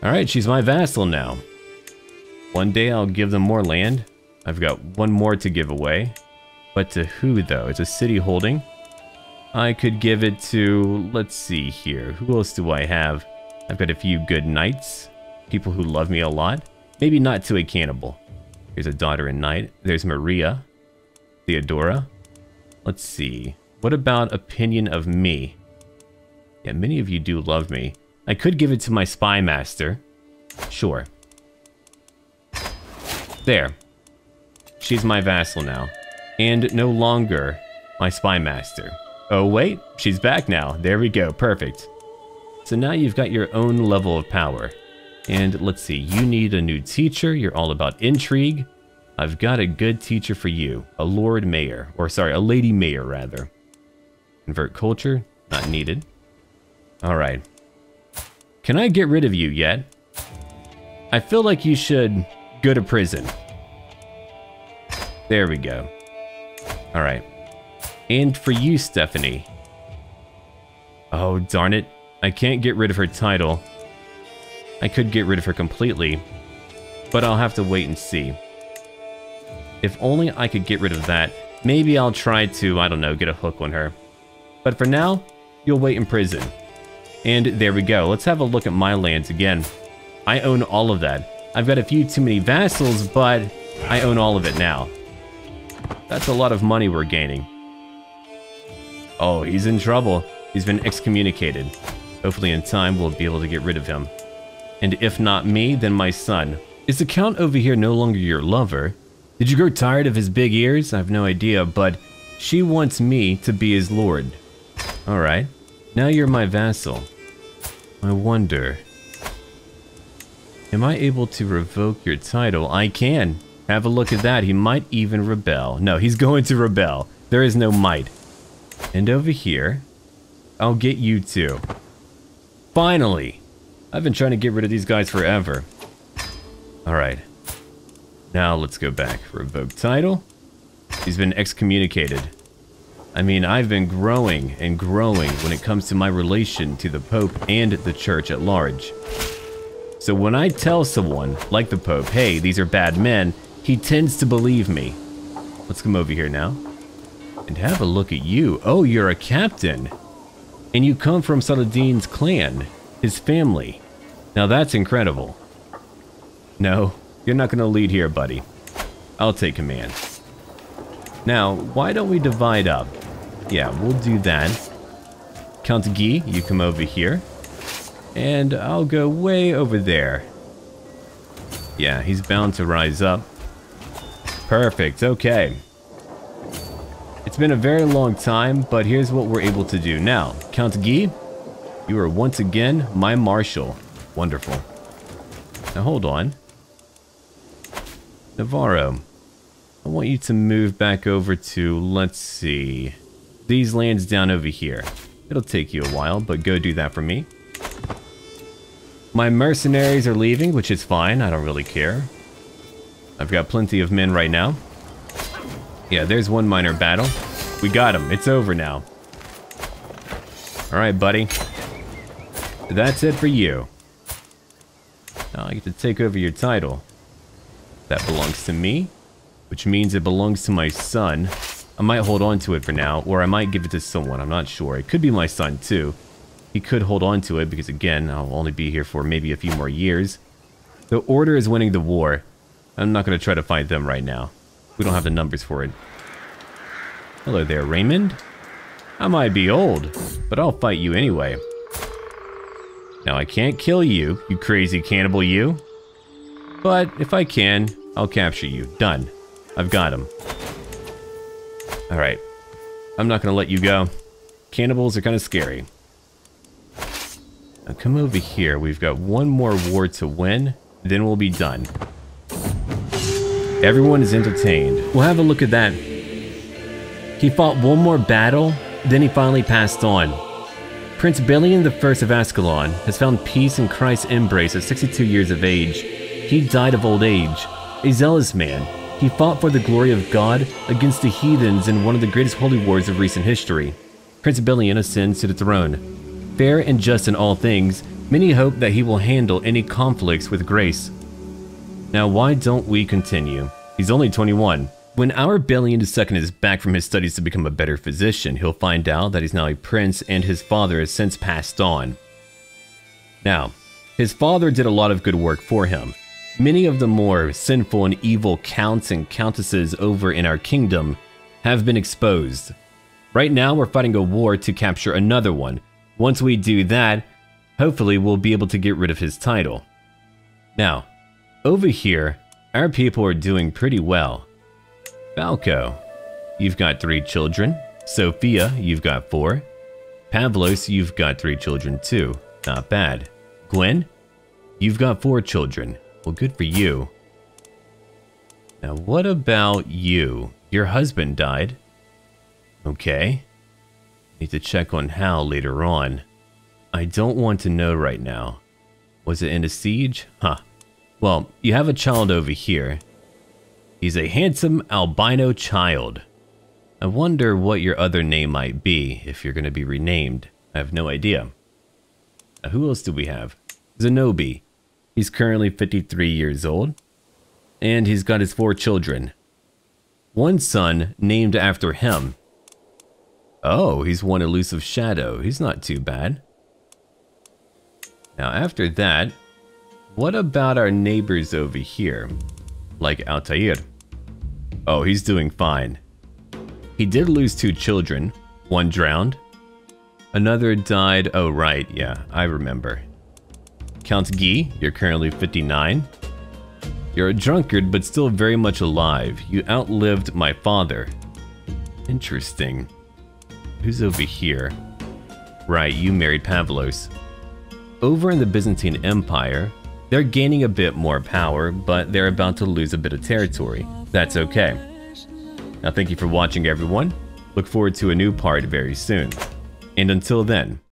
Alright, she's my vassal now. One day I'll give them more land. I've got one more to give away. But to who, though? It's a city holding. I could give it to... Let's see here. Who else do I have? I've got a few good knights people who love me a lot. Maybe not to a cannibal. There's a daughter and knight. There's Maria. Theodora. Let's see. What about opinion of me? Yeah, many of you do love me. I could give it to my spy master. Sure. There. She's my vassal now. And no longer my spy master. Oh wait, she's back now. There we go, perfect. So now you've got your own level of power. And let's see, you need a new teacher. You're all about intrigue. I've got a good teacher for you. A Lord Mayor. Or sorry, a Lady Mayor, rather. Convert culture. Not needed. Alright. Can I get rid of you yet? I feel like you should go to prison. There we go. Alright. And for you, Stephanie. Oh, darn it. I can't get rid of her title. I could get rid of her completely, but I'll have to wait and see. If only I could get rid of that, maybe I'll try to, I don't know, get a hook on her. But for now, you'll wait in prison. And there we go. Let's have a look at my lands again. I own all of that. I've got a few too many vassals, but I own all of it now. That's a lot of money we're gaining. Oh, he's in trouble. He's been excommunicated. Hopefully in time we'll be able to get rid of him. And if not me, then my son. Is the count over here no longer your lover? Did you grow tired of his big ears? I have no idea, but she wants me to be his lord. Alright. Now you're my vassal. I wonder... Am I able to revoke your title? I can. Have a look at that. He might even rebel. No, he's going to rebel. There is no might. And over here, I'll get you too. Finally! I've been trying to get rid of these guys forever. Alright. Now let's go back. Revoke title. He's been excommunicated. I mean, I've been growing and growing when it comes to my relation to the Pope and the Church at large. So when I tell someone, like the Pope, hey, these are bad men, he tends to believe me. Let's come over here now. And have a look at you. Oh, you're a captain. And you come from Saladin's clan, his family. Now that's incredible. No, you're not going to lead here, buddy. I'll take command. Now, why don't we divide up? Yeah, we'll do that. Count Guy, you come over here. And I'll go way over there. Yeah, he's bound to rise up. Perfect, okay. It's been a very long time, but here's what we're able to do now. Count Guy, you are once again my marshal. Wonderful. Now hold on. Navarro, I want you to move back over to, let's see, these lands down over here. It'll take you a while, but go do that for me. My mercenaries are leaving, which is fine. I don't really care. I've got plenty of men right now. Yeah, there's one minor battle. We got him. It's over now. Alright, buddy. That's it for you. Now I get to take over your title. That belongs to me, which means it belongs to my son. I might hold on to it for now, or I might give it to someone. I'm not sure. It could be my son, too. He could hold on to it because, again, I'll only be here for maybe a few more years. The Order is winning the war. I'm not going to try to fight them right now. We don't have the numbers for it. Hello there, Raymond. I might be old, but I'll fight you anyway. Now, I can't kill you, you crazy cannibal you. But if I can, I'll capture you. Done. I've got him. Alright. I'm not going to let you go. Cannibals are kind of scary. Now come over here. We've got one more war to win. Then we'll be done. Everyone is entertained. We'll have a look at that. He fought one more battle, then he finally passed on. Prince Balian I of Ascalon has found peace in Christ's embrace at 62 years of age. He died of old age. A zealous man, he fought for the glory of God against the heathens in one of the greatest holy wars of recent history. Prince Balian ascends to the throne. Fair and just in all things, many hope that he will handle any conflicts with grace. Now why don't we continue? He's only 21. When our Balian II is back from his studies to become a better physician, he'll find out that he's now a prince and his father has since passed on. Now, his father did a lot of good work for him. Many of the more sinful and evil counts and countesses over in our kingdom have been exposed. Right now, we're fighting a war to capture another one. Once we do that, hopefully we'll be able to get rid of his title. Now, over here, our people are doing pretty well. Falco, you've got three children. Sophia, you've got four. Pavlos, you've got three children too. Not bad. Gwen, you've got four children. Well, good for you. Now, what about you? Your husband died. Okay. Need to check on Hal later on. I don't want to know right now. Was it in a siege? Huh. Well, you have a child over here. He's a handsome albino child. I wonder what your other name might be if you're going to be renamed. I have no idea. Now, who else do we have? Zenobi. He's currently 53 years old. And he's got his four children. One son named after him. Oh, he's one elusive shadow. He's not too bad. Now after that, What about our neighbors over here? Like Altair? Oh, he's doing fine. He did lose two children. One drowned. Another died. Oh, right. Yeah, I remember. Count Guy, you're currently 59. You're a drunkard, but still very much alive. You outlived my father. Interesting. Who's over here? Right, you married Pavlos. Over in the Byzantine Empire, they're gaining a bit more power, but they're about to lose a bit of territory. That's okay. Now thank you for watching everyone. Look forward to a new part very soon. And until then,